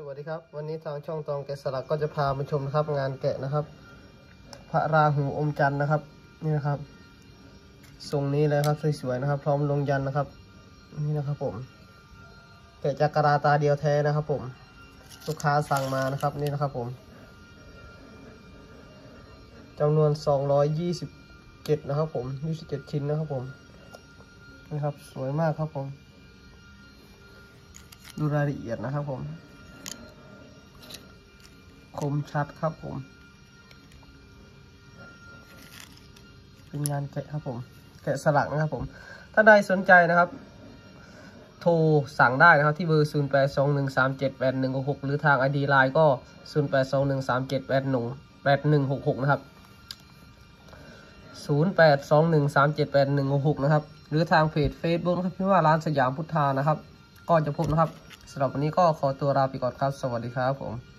สวัสดีครับ วันนี้ทางช่องตองแกะสลักก็จะพามาชมนะครับ งานแกะนะครับ พระราหูอมจันทร์นะครับ นี่นะครับทรงนี้เลยครับสวยๆนะครับ พร้อมลงยันนะครับ นี่นะครับผมแกะจากกราตาเดียวแท้นะครับ ผมลูกค้าสั่งมานะครับนี่นะครับผมจำนวน 227 นะครับ ผม 27 ชิ้นนะครับผมนี่ครับ สวยมากครับผม ดูรายละเอียดนะครับผม คมชัดครับผม เป็นงานแกะครับผม แกะสลักนะครับผม ถ้าใดสนใจนะครับ โทรสั่งได้นะครับที่เบอร์ 0 8 2 1 3 7 8 1 6 6 หรือทาง ID Line ก็ 0 8 2 1 3 7 8 1 8 1 6 6 นะครับ 0 8 2 1 3 7 8 1 6 6 นะครับ หรือทางเพจ Facebook นะครับพิมพ์ว่าร้านสยามพุทธานะครับ ก็จะพบนะครับสำหรับวันนี้ก็ขอตัวลาไปก่อนครับ สวัสดีครับผม